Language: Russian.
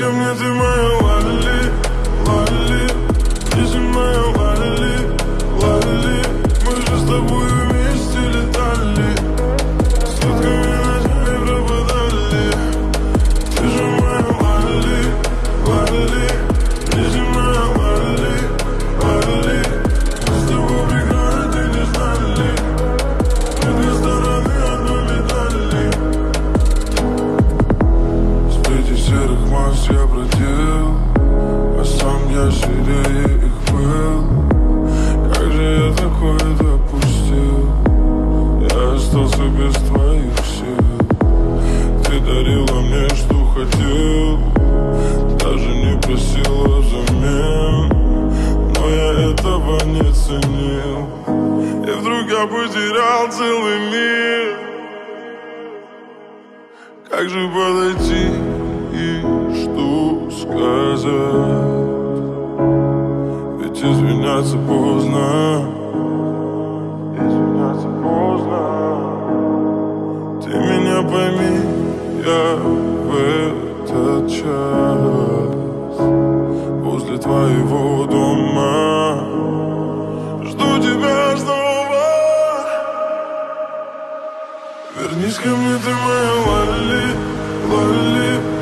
ко мне, ты моя Лали, Лали же моя Лали, Лали Мы же с тобой Алмаз я бродил, а сам я сильнее их был. Как же я такое допустил? Я остался без твоих сил. Ты дарила мне, что хотел. Даже не просила взамен. Но я этого не ценил. И вдруг я потерял целый мир. Как же подойти и сказать Ведь извиняться поздно. Извиняться поздно. Ты меня пойми, я в этот час после твоего дома. Жду тебя снова. Вернись ко мне, ты моя лали, лали